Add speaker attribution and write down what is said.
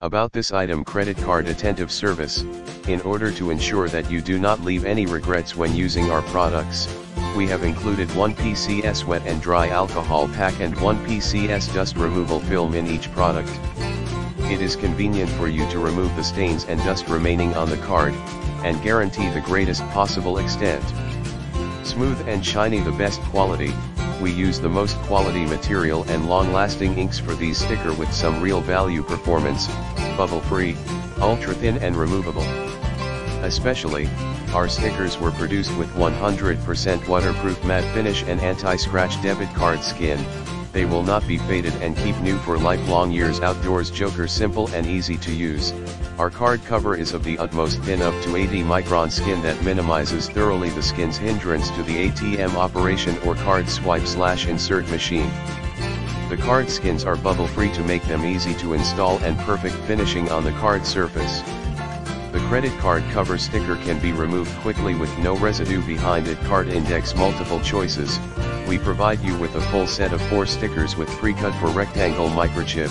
Speaker 1: About this item credit card attentive service, in order to ensure that you do not leave any regrets when using our products, we have included one PCS wet and dry alcohol pack and one PCS dust removal film in each product. It is convenient for you to remove the stains and dust remaining on the card, and guarantee the greatest possible extent. Smooth and shiny the best quality, we use the most quality material and long-lasting inks for these sticker with some real value performance, bubble-free, ultra-thin and removable. Especially, our stickers were produced with 100% waterproof matte finish and anti-scratch debit card skin, they will not be faded and keep new for lifelong years outdoors Joker simple and easy to use, our card cover is of the utmost thin up to 80 micron skin that minimizes thoroughly the skin's hindrance to the ATM operation or card swipe slash insert machine. The card skins are bubble free to make them easy to install and perfect finishing on the card surface. The credit card cover sticker can be removed quickly with no residue behind it card index multiple choices, we provide you with a full set of 4 stickers with pre-cut for rectangle microchip,